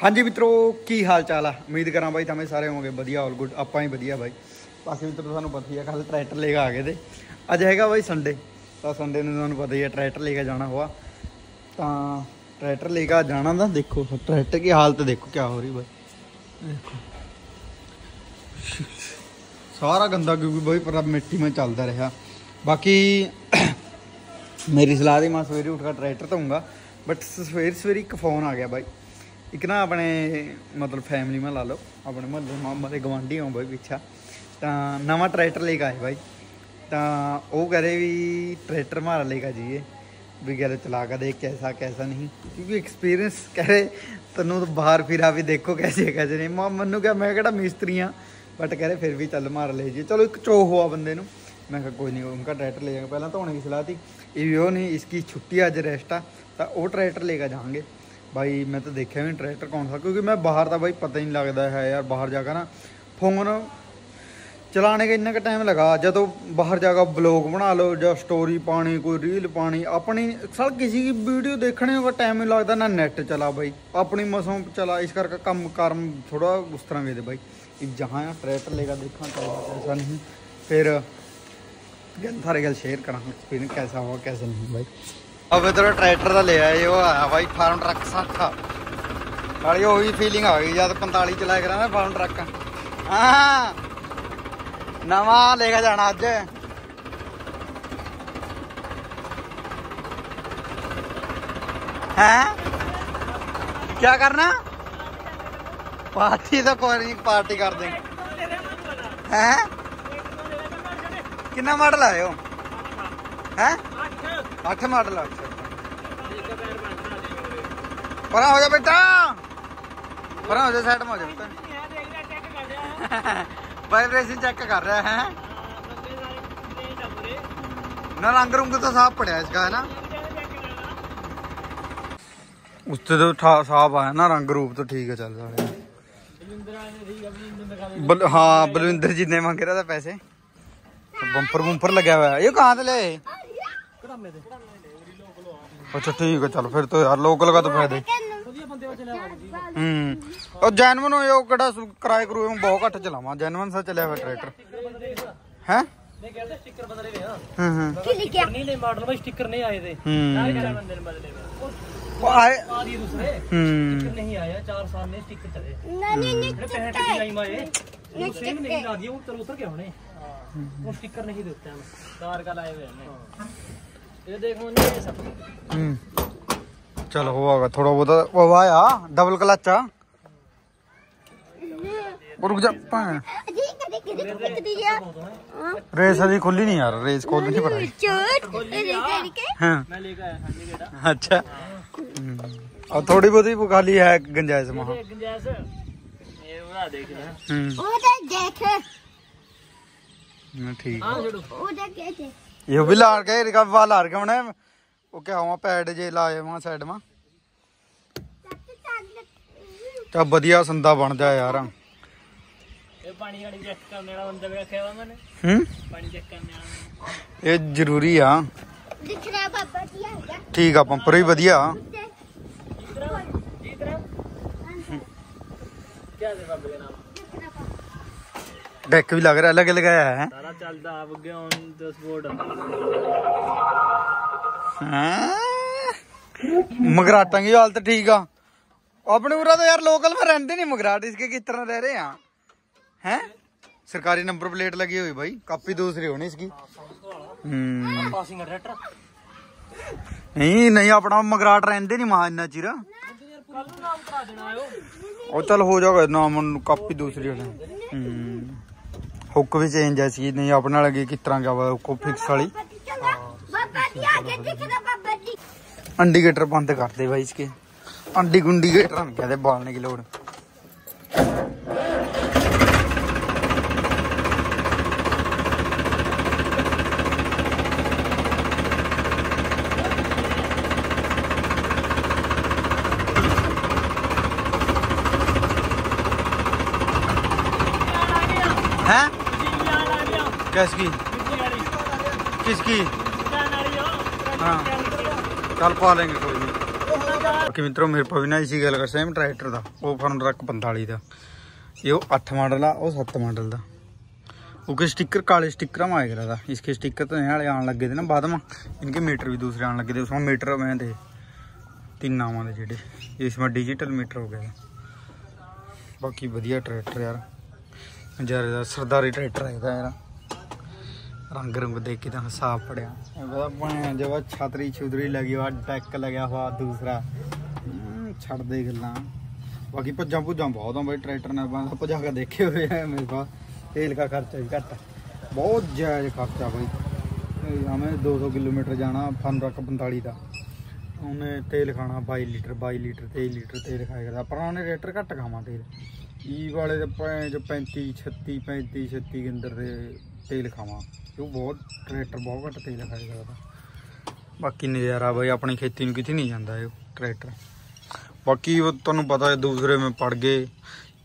ਹਾਂਜੀ ਮਿੱਤਰੋ ਕੀ ਹਾਲ ਚਾਲ ਆ ਉਮੀਦ ਕਰਾਂ ਬਾਈ તમે ਸਾਰੇ ਹੋਵੋਗੇ ਵਧੀਆ ਆਲ ਗੁੱਡ ਆਪਾਂ ਹੀ ਵਧੀਆ ਬਾਈ ਬਾਕੀ ਮਿੱਤਰੋ ਤੁਹਾਨੂੰ ਪਤਾ ਹੀ ਆ ਕੱਲ ਟਰੈਕਟਰ ਲੈ ਕੇ ਆ ਗਏ ਤੇ ਅੱਜ ਹੈਗਾ ਬਾਈ ਸੰਡੇ ਤਾਂ ਸੰਡੇ ਨੂੰ ਤੁਹਾਨੂੰ ਪਤਾ ਹੀ ਆ ਟਰੈਕਟਰ ਲੈ ਕੇ ਜਾਣਾ ਹੋਆ ਤਾਂ ਟਰੈਕਟਰ ਲੈ ਕੇ ਜਾਣਾ ਤਾਂ ਦੇਖੋ ਟਰੈਕਟਰ ਦੀ ਹਾਲਤ ਦੇਖੋ ਕੀ ਹੋ ਰਹੀ ਬਾਈ ਦੇਖੋ ਸਾਰਾ ਗੰਦਾ ਕਿਉਂਕਿ ਬਾਈ ਪਰ ਮਿੱਟੀ में ਚੱਲਦਾ ਰਿਹਾ ਬਾਕੀ ਮੇਰੀ ਸਲਾਹ ਦੀ ਮੈਂ ਸਵੇਰੇ ਉੱਠ ਕੇ ਟਰੈਕਟਰ ਧੋਊਂਗਾ ਬਟ ਸਵੇਰ ਸਵੇਰੇ ਇੱਕ ਫੋਨ ਆ ਗਿਆ ਬਾਈ ਇੱਕ ਨਾ ਆਪਣੇ ਮਤਲਬ ਫੈਮਿਲੀ ਮਾ ਲਾ ਲਓ, ਆਪਣੇ ਮਹੱਲੇ ਮਾਮਾ ਦੇ ਗਵਾਂਢੀ ਆਉਂ ਬਾਈ ਪਿੱਛਾ। ਤਾਂ ਨਵਾਂ ਟਰੈਕਟਰ ਲੈ ਕੇ ਆਏ ਬਾਈ। ਤਾਂ ਉਹ ਕਰੇ ਵੀ ਟਰੈਕਟਰ ਮਾਰ ਲੇਗਾ ਜੀ ਇਹ ਵੀ ਗੈਰ ਚਲਾ ਕੇ ਦੇਖ ਕੈਸਾ ਕੈਸਾ ਨਹੀਂ। ਕਿਉਂਕਿ ਐਕਸਪੀਰੀਅੰਸ ਕਰੇ ਤੈਨੂੰ ਤਾਂ ਬਾਹਰ ਫਿਰਾ ਵੀ ਦੇਖੋ ਕੈਸੇ ਕੈਸੇ ਨਹੀਂ। ਮਾਂ ਮੈਨੂੰ ਕਿਹਾ, ਮੈਂ ਕਿਹੜਾ ਮਿਸਤਰੀ ਆ। ਬਟ ਕਹੇ ਫਿਰ ਵੀ ਚੱਲ ਮਾਰ ਲੈ ਜੀ ਚਲੋ ਇੱਕ ਚੋਹ ਹੋਆ ਬੰਦੇ ਨੂੰ। ਮੈਂ ਕਿਹਾ, ਕੋਈ ਨਹੀਂ, ਉਹਨਾਂ ਦਾ ਟਰੈਕਟਰ ਲੈ ਜਾਾਂਗੇ ਪਹਿਲਾਂ ਧੋਣੇ ਦੀ ਸਲਾਹ ਸੀ ਇਹ ਵੀ ਉਹ ਨਹੀਂ, ਇਸ ਕੀ ਛੁੱਟੀ ਅੱਜ ਰੈਸਟ ਆ। ਤਾਂ ਉਹ ਟਰੈਕਟਰ ਲੈ ਕੇ ਜਾਵਾਂਗੇ। भाई मैं तो देखा भी ट्रैक्टर कौन सा क्योंकि मैं बाहर था भाई पता ही नहीं लगता है यार बाहर जाकर ना फ़ोन चलाने का इन्ना का टाइम लगा जब तो बाहर जाकर ब्लॉग बना लो जो स्टोरी पानी कोई रील पानी अपनी सर किसी की वीडियो देखने का टाइम नहीं लगता ना नैट चला भाई अपनी मौसम चला इस करके कम कर्म थोड़ा उस तरह गए थे भाई जहाँ ट्रैक्टर लेगा देखा कैसा नहीं फिर गल सारे गल शेयर करा एक्सपीरियंस कैसा हुआ कैसा नहीं भाई अब तेरा ट्रैक्टर का ले आए भाई, फार्म ट्रक साठा साड़ी फीलिंग आ गई जब पंताली चलाया करा ना फार्म ट्रक। हाँ। नवा लेके जाना अज है? क्या करना? पार्टी तो कोई नहीं, पार्टी कर देंगे। हैं? किन्ना मॉडल आयो है? ਅੱਠ ਮਾਡਲ ਅੱਛਾ ਪਰਾਂ ਹੋ ਜਾ ਬੇਟਾ ਪਰਾਂ ਹੋ ਜਾ ਸਾਈਡ ਮਾ ਹੋ ਜਾ ਬੇਟਾ ਵਾਈਬ੍ਰੇਸ਼ਨ ਚੈੱਕ ਕਰ ਰਿਹਾ ਹੈ ਨਾ ਰੰਗ ਰੰਗ तो साफ़ पड़ा इसका है ना? उससे तो साफ़ आया ना रंग रूप तो ठीक है चल बल, हाँ बलविंदर जी ने मांगे रहा था पैसे। बम्पर बुम्पर लगे हुआ है। ये कहाँ से ले? अच्छा ठीक है चल फिर तो यार लोकल का तो फ़ायदे हम्म। जैनवन किराए करू बहुत घट चलावा। जैनवन सा चलिया हुआ ट्रैक्टर है? स्टिकर नहीं हम्म। हाँ। कार चल देखो हम्म। थोड़ा बहुत वो आया डबल क्लच रुक जा रेस अभी खुली नहीं यार रेस खोल नहीं हाँ। पड़ा अच्छा। हम्म। और थोड़ी बहुत ही वो खाली है गंजाइश वहाँ। हम्म। ठीक। ये भी लार के रिका वा लार के होने वो क्या हुआ पैड जे लाए वहाँ साइड में क्या बढ़िया संदा बन जाए यार ये पानी गाड़ी चेक करने वाला बंदा भी रखा हुआ मैंने हम्म पानी चेक करने वाला ये ज़रूरी पंपर भी बढ़िया डेक भी लग रहा है अलग लगाया है चलता आप गए ऑन द स्पॉट मगराटा की हालत ठीक आ अपने उरा तो यार लोकल में रहते नहीं मगराट इसके किस तरह रह रहे हैं हैं सरकारी नंबर प्लेट लगी हुई भाई कापी दूसरी होनी इसकी नहीं नहीं अपना मगराट रहते नहीं वहाँ इन्ना चिर और चल हो जाएगा नाम कापी दूसरी होनी हुक भी चेंज है इसकी नहीं अपने लगी किस तरह का हुक फिक्स वाली। इंडिकेटर बंद कर दे भाई इसके। इंडिकेटर हम कहते बालने की लोड़। हैं? किसकी? किसकी? हाँ। चल पा लेंगे कोई नहीं। बाकी मित्रों, मेरे पर इसी गल कर सेम ट्रैक्टर का वो फॉर्म ट्रक पंताली का ये अट्ठ मॉडल आ सत्त मॉडल का उसके स्टिकर काले स्टिकर में आएगा था इसके स्टिकर तो यहाँ आने लगे थे ना बाद में। इनके मीटर भी दूसरे आने लगे थे, उसमें मीटर में थे तीन नाव थे जेडे इसमें डिजिटल मीटर हो गया। बाकी बढ़िया ट्रैक्टर यार। जारे सरदारी ट्रैक्टर है यार रंग रुंग देख के तो साफ़ पड़िया जब छतरी छुतरी लगी हुआ डेक लगा हुआ, दूसरा। हम्म, छड़ दे गल बाकी भजा भुजा बहुत हैं ट्रैक्टर ने भजा के देखे हुए हैं मेरे पास। तेल का खर्चा भी घट बहुत जायज़ खर्चा भाई। हमें दो सौ किलोमीटर जाना फन रख पंताली का उन्हें तेल खाना, बाई लीटर, बई लीटर तेईस लीटर तेल खाया करता। पुराने ट्रैक्टर घट खावा तेल। ई वाले जो पैंती, छत्ती पैंती, छत्ती के अंदर तेल खावा क्यों बहुत ट्रैक्टर बहुत घट तेल खाई लगता बाकी नज़ारा भाई अपनी खेती में कितने नहीं जाता है ट्रैक्टर बाकी तुम्हें पता है दूसरे में पड़ गए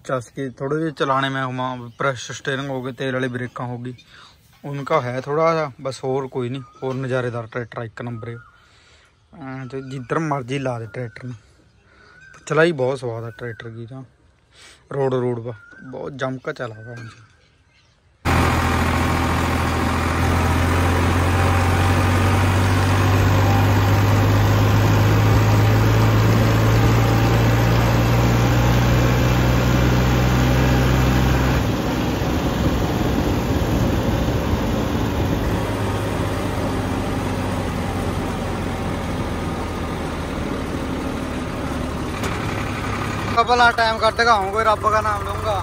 चस के थोड़े जे चलाने में हम प्रेस स्टेयरिंग हो गए तेल वाली ब्रेक हो गई उनका है थोड़ा जहा बस होर कोई नहीं होर नज़ारेदार ट्रैक्टर एक नंबर तो जिधर मर्ज़ी ला दे ट्रैक्टर ने चलाई बहुत स्वाद है ट्रैक्टर की जो रोड रोड बा बहुत जमका चला हुआ भला टाइम कट देगा हूँ कोई रब का नाम लूँगा।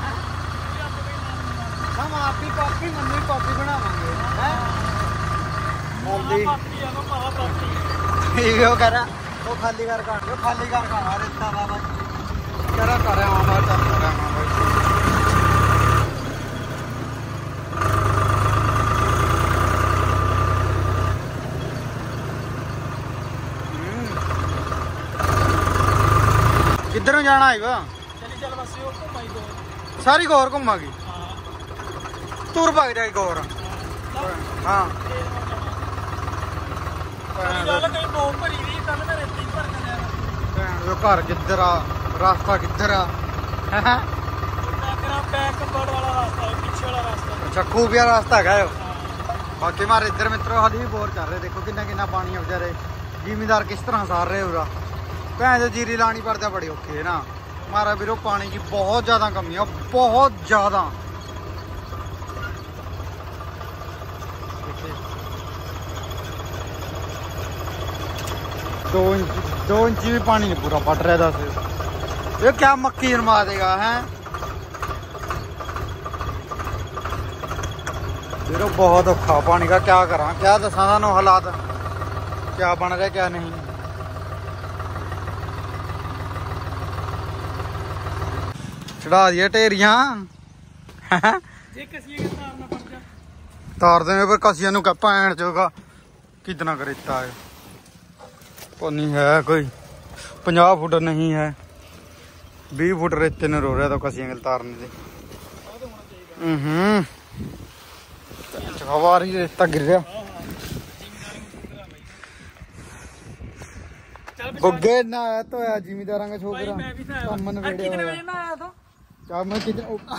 हैं? हम कॉपी मम्मी कॉपी बनावांगे हैं? वो खाली कर कर खाली कर कर हमारे कर चल कर ਜਾਣਾ ਹੈਗਾ ਚਲੀ ਚੱਲ ਬਸ ਉਹ ਘੁੰਮਾਈ ਦੋ ਸਾਰੀ ਗੌਰ ਘੁੰਮਾਂਗੇ ਤੁਰ ਭਗ ਜਾਈ ਗੌਰ ਹਾਂ ਭੈਣ ਗੱਲ ਕਈ ਦੋ ਭਰੀ ਵੀ ਕੱਲ ਮੈਂ ਰੇਤੀ ਭਰ ਕੇ ਲਿਆ ਭੈਣ ਜੋ ਘਰ ਕਿੱਧਰ ਆ ਰਸਤਾ ਕਿੱਧਰ ਆ ਹੈਂ? ਕਰਾ ਬੈਕ ਬੜ ਵਾਲਾ ਰਸਤਾ ਹੈ, ਪਿੱਛੇ ਵਾਲਾ ਰਸਤਾ ਅੱਛਾ ਖੂਬੀਆ ਰਸਤਾ ਹੈਗਾ ਇਹ ਬਾਕੀ ਮਾਰੇ ਇੱਧਰ ਮਿੱਤਰੋ ਹਾਲੀ ਵੀ ਬੋਰ ਚੱਲ ਰਹੇ ਦੇਖੋ ਕਿੰਨਾ ਕਿੰਨਾ ਪਾਣੀ ਆ ਵਿਚਾਰੇ ਜ਼ਿਮੀਦਾਰ ਕਿਸ ਤਰ੍ਹਾਂ ਸਾਰ ਰਹੇ ਉਰਾ ਭੈਣ ਜੋ ਜੀਰੀ ਲਾਣੀ ਪਰਦਾ ਬੜੇ ਔਖੇ ਨਾ। ਮਾਰਾ ਵੀਰੋ, ਪਾਣੀ ਦੀ ਬਹੁਤ ਜ਼ਿਆਦਾ ਕਮੀ ਆ, ਬਹੁਤ ਜ਼ਿਆਦਾ। ਦੋ ਇੰਚ ਦੋ ਇੰਚ ਵੀ ਪਾਣੀ ਨਹੀਂ ਪੂਰਾ ਪੜ ਰਿਹਾ ਦੱਸ। ਇਹ ਕਿਆ ਮੱਕੀ ਨਮਾ ਦੇਗਾ, ਹੈ? ਵੀਰੋ, ਬਹੁਤ ਔਖਾ ਪਾਣੀ ਦਾ, ਕਿਆ ਕਰਾਂ, ਕਿਆ ਦੱਸਾਂ ਤੁਹਾਨੂੰ ਹਾਲਾਤ। ਕਿਆ ਬਣ ਰਿਹਾ, ਕਿਆ ਨਹੀਂ। चढ़ा दिया ढेरिया। तार पर कसिया भैन चोगा कितना करेता है पानी है कोई पंजाह फुट नहीं है बीस फुट रेते ने रो रहा था कसिया तारने से हवा रही रेता गिर रहा बुगे ना आया तो है जिमीदारा का छोकरा काम नवेड़े काम है कितना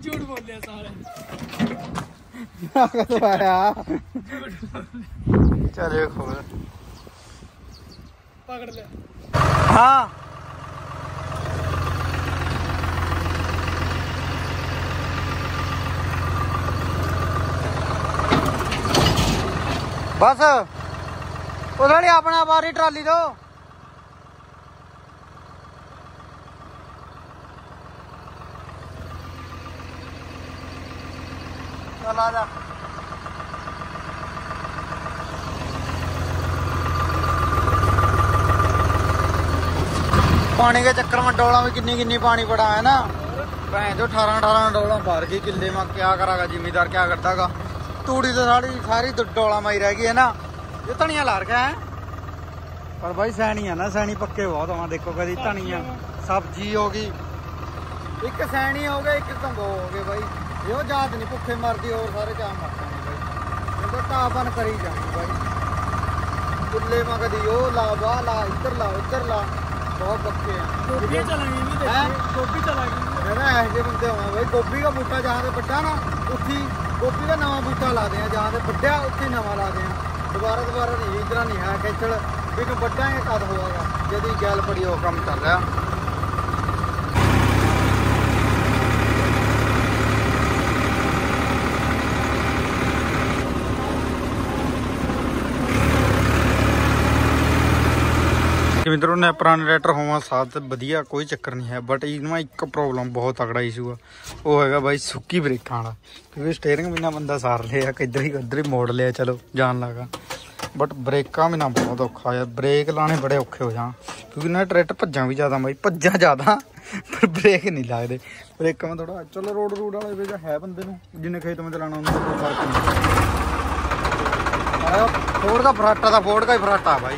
झूठ बोल दिया सारा तो आया पकड़ ले हाँ बस उधर अपना बारी ट्राली दो ਆ ਜਾ पानी के चक्कर में डोला में किन्नी किन्नी पानी पड़ा है ना? भैं जो अठारह अठारह डोला मार गई किले में क्या करागा जिम्मेदार क्या करता का तूड़ी तो सारी सारी डोला माई रह गई है ना? ये धनिया ला रखा है? पर भाई सैनी है ना सैनी पक्के बहुत वहाँ देखो कभी धनिया। सब्ज़ी होगी। एक सैनी हो गए एक कंगो हो गए भाई। ਇਹੋ ਜਾਤ ਨਹੀਂ ਭੁੱਖੇ ਮਰਦੀ ਹੋਰ ਸਾਰੇ ਜਾਮ ਮਰਦੇ ਨੇ ਬਾਈ। ਤਾਪਨ ਕਰੀ ਜਾਂਦੀ ਬਾਈ। ਕੁੱਲੇ ਕਦੀ ਉਹ ਲਾ ਵਾ ਲਾ ਇੱਧਰ ਲਾ ਉੱਧਰ ਲਾ। ਬਹੁਤ ਬੱਕੇ ਆ। ਗੋਭੀ ਚਲਾਂਗੇ ਨਹੀਂ ਦੇਖੀ ਗੋਭੀ ਚਲਾਂਗੇ ਨਾ ਇਹ ਜੇ ਬੰਦੇ ਹੋਣਾ ਬਾਈ ਗੋਭੀ ਦਾ ਬੂਟਾ ਜਾਂ ਤੇ ਵੱਡਾ ਨਾ ਉੱਥੀ ਗੋਭੀ ਦਾ ਨਵਾਂ ਬੂਟਾ ਲਾ ਦੇ ਆ ਜਹਾਂ ਤੇ ਵੱਡਿਆ ਉੱਥੇ ਨਵਾਂ ਲਾ ਦੇ ਆ ਦੁਬਾਰਾ ਦੁਬਾਰਾ ਨਹੀਂ ਇਸ ਨਹੀਂ ਹੈ ਕੈਚਲ ਵੀ ਨੂੰ ਵੱਡਾ ਹੀ ਕਦ ਹੋਵੇਗਾ ਜਦੀ ਗੱਲ ਬੜੀ ਉਹ ਕੰਮ ਚੱਲ ਰਿਹਾ ਮਿੱਤਰੋ ਨੇ ਪੁਰਾਣੇ ਰੈਟਰ ਹੋਵਾਂ ਸਾਥ ਵਧੀਆ ਕੋਈ ਚੱਕਰ ਨਹੀਂ ਹੈ ਬਟ ਇਹਨਾਂ ਇੱਕ ਪ੍ਰੋਬਲਮ ਬਹੁਤ ਤਕੜਾ ਇਸ਼ੂ ਆ ਉਹ ਹੈਗਾ ਬਾਈ ਸੁੱਕੀ ਬ੍ਰੇਕਾਂ ਵਾਲਾ ਕਿਉਂਕਿ ਸਟੀਅਰਿੰਗ ਬਿਨਾ ਬੰਦਾ ਸਾਰ ਲਿਆ ਕਿੱਧਰ ਹੀ ਕਿੱਧਰ ਹੀ ਮੋੜ ਲਿਆ ਚਲੋ ਜਾਣ ਲੱਗਾ ਬਟ ਬ੍ਰੇਕਾਂ ਬਿਨਾ ਬਹੁਤ ਔਖਾ ਆ ਬ੍ਰੇਕ ਲਾਣੇ ਬੜੇ ਔਖੇ ਹੋ ਜਾਣ ਕਿਉਂਕਿ ਨਾ ਟਰੈਕਟਰ ਭੱਜਾਂ ਵੀ ਜ਼ਿਆਦਾ ਬਾਈ ਭੱਜਾਂ ਜ਼ਿਆਦਾ ਪਰ ਬ੍ਰੇਕ ਨਹੀਂ ਲੱਗਦੇ ਬ੍ਰੇਕਾਂ ਮੈਂ ਥੋੜਾ ਚਲੋ ਰੋਡ ਰੂਡ ਵਾਲੇ ਵਿੱਚ ਹੈ ਬੰਦੇ ਨੂੰ ਜਿੰਨੇ ਖੇਤ ਮੈਂ ਚਲਾਣਾ ਉਹਨਾਂ ਦਾ ਕੋਈ ਫਰਕ ਨਹੀਂ ਆਇਆ ਫੋੜ ਦਾ ਫਰਾਟਾ ਦਾ ਫੋੜ ਦਾ ਹੀ ਫਰਾਟਾ ਬਾਈ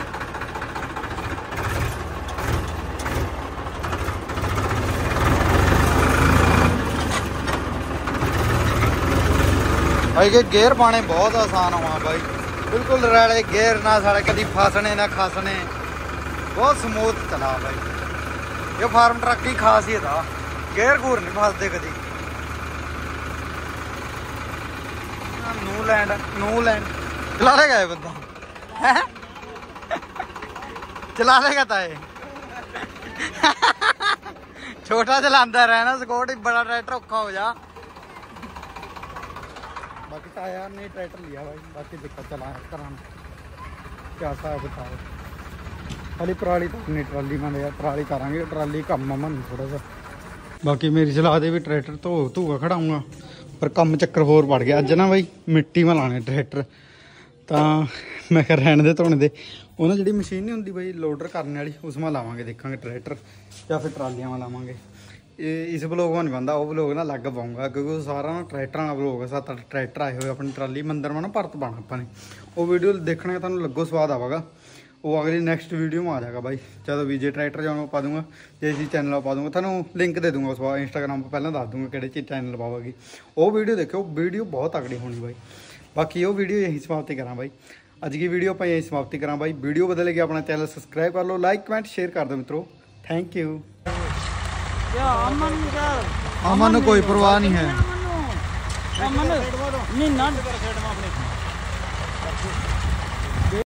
ਭਾਈ ਕਿ ਗੇਅਰ ਪਾਣੇ ਬਹੁਤ ਆਸਾਨ ਹੋਆ ਬਾਈ ਬਿਲਕੁਲ ਰੈਲੇ ਗੇਅਰ ਨਾ ਸਾਲੇ ਕਦੀ ਫਸਣੇ ਨਾ ਖਸਣੇ ਬਹੁਤ ਸਮੂਥ ਚਲਾ ਬਾਈ ਇਹ ਫਾਰਮ ਟਰੱਕ ਦੀ ਖਾਸੀਅਤ ਆ ਗੇਅਰ ਗੂਰ ਨਹੀਂ ਫਸਦੇ ਕਦੀ ਨੂ ਲੈਂਡ ਨੂ ਲੈਂਡ ਚਲਾ ਲੇਗਾ ਇਹ ਬੰਦਾ ਹੈਂ? ਚਲਾ ਲੇਗਾ ਤਾਂ ਇਹ ਛੋਟਾ ਚਲਾਉਂਦਾ ਰਹਿਣਾ ਸਕੋਟ ਹੀ ਬੜਾ ਟਰੈਕਟਰ ਔਖਾ ਹੋ ਜਾ ਬਾਕੀ ਤਾਂ ਯਾਰ ਨੇ ਟਰੈਕਟਰ ਲਿਆ ਭਾਈ ਬਾਕੀ ਦੇਖੋ ਚਲਾ ਕਰਾਂ ਕਿਆ ਹਿਸਾਬ ਕਿਤਾਬ ਹਾਲੀ ਪਰਾਲੀ ਤਾਂ ਨਹੀਂ, ਟਰਾਲੀ ਮੰਨ ਯਾਰ ਟਰਾਲੀ ਕਰਾਂਗੇ, ਟਰਾਲੀ ਕੰਮ ਆ ਮਨ ਥੋੜਾ ਜਿਹਾ। ਬਾਕੀ ਮੇਰੀ ਸਲਾਹ ਦੇ ਵੀ ਟਰੈਕਟਰ ਧੋ ਧੂਗਾ ਖੜਾਉਂਗਾ, ਪਰ ਕੰਮ ਚੱਕਰ ਹੋਰ ਪੜ ਗਿਆ। ਅੱਜ ਨਾ ਬਾਈ, ਮਿੱਟੀ ਮਾ ਲਾਣੇ ਟਰੈਕਟਰ। ਤਾਂ ਮੈਂ ਕਿਹਾ ਰਹਿਣ ਦੇ, ਧੋਣੇ ਦੇ। ਉਹਨਾਂ ਜਿਹੜੀ ਮਸ਼ੀਨ ਨਹੀਂ ਹੁੰਦੀ ਬਾਈ, ਲੋਡਰ ਕਰਨ ਵਾਲੀ, ਉਸ ਮਾ ਲਾਵਾਂਗੇ, ਦੇਖਾਂਗੇ ਟਰੈਕਟਰ, ਜਾਂ ਫਿਰ ਟਰਾਲੀਆਂ ਮਾ ਲਾਵਾਂਗੇ। ਇਸ ਬਲੌਗ ਮਾ ਨਹੀਂ ਬੰਦਾ ਉਹ ਬਲੌਗ ਨਾ ਲੱਗ ਪਾਉਂਗਾ, ਕਿਉਂਕਿ ਉਹ ਸਾਰਾ ਨਾ ਟਰੈਕਟਰਾਂ ਦਾ ਬਲੌਗ ਹੈ ਸੱਤ ਅੱਠ ਟਰੈਕਟਰ ਆਏ ਹੋਏ ਆਪਣੀ ਟਰਾਲੀ, ਮੰਦਰ ਮਾ ਨਾ ਭਰਤ ਪਾਣਾ ਆਪਾਂ ਨੇ। ਉਹ ਵੀਡੀਓ ਦੇਖਣਾ ਤੁਹਾਨੂੰ ਲੱਗੋ ਸਵਾਦ ਆਵੇਗਾ। ਉਹ ਅਗਲੀ ਨੈਕਸਟ ਵੀਡੀਓ ਮਾ ਆ ਜਾਏਗਾ ਬਾਈ। ਜਦੋਂ ਵੀਜੇ ਟਰੈਕਟਰ ਜਾਣਾ ਪਾ ਦੂੰਗਾ। ਜੇ ਇਸੀ ਚੈਨਲ ਪਾ ਦੂੰਗਾ, ਤੁਹਾਨੂੰ ਲਿੰਕ ਦੇ ਦੂੰਗਾ ਉਸ ਵਾਰ ਇੰਸਟਾਗ੍ਰਾਮ 'ਤੇ ਪਹਿਲਾਂ ਦੱਸ ਦੂੰਗਾ ਕਿਹੜੇ ਚੀ ਚੈਨਲ ਪਾਵਾਂਗੀ। ਉਹ ਵੀਡੀਓ ਦੇਖਿਓ ਵੀਡੀਓ ਬਹੁਤ ਤਕੜੀ ਹੋਣੀ ਬਾਈ। ਬਾਕੀ ਉਹ ਵੀਡੀਓ ਯਹੀ ਸਮਾਪਤੀ ਕਰਾਂ ਬਾਈ। ਅੱਜ ਦੀ ਵੀਡੀਓ ਆਪਾਂ ਯਹੀ ਸਮਾਪਤੀ ਕਰਾਂ ਬਾਈ। ਵੀਡੀਓ ਬਦਲ ਗਿਆ ਆਪਣਾ ਚੈਨਲ ਸਬਸਕ੍ਰਾਈਬ ਕਰ ਲਓ ਲਾਈਕ ਕਮੈਂਟ ਸ਼ੇਅਰ ਕਰ ਦਿਓ ਮਿੱਤਰੋ। ਥੈਂਕ ਯੂ ਯਾ ਅਮਨ ਯਾਰ ਅਮਨ ਨੂੰ ਕੋਈ ਪਰਵਾਹ ਨਹੀਂ ਹੈ। ਅਮਨ ਮਹੀਨਾ ਕਰ ਖੇਡਵਾ ਆਪਣੇ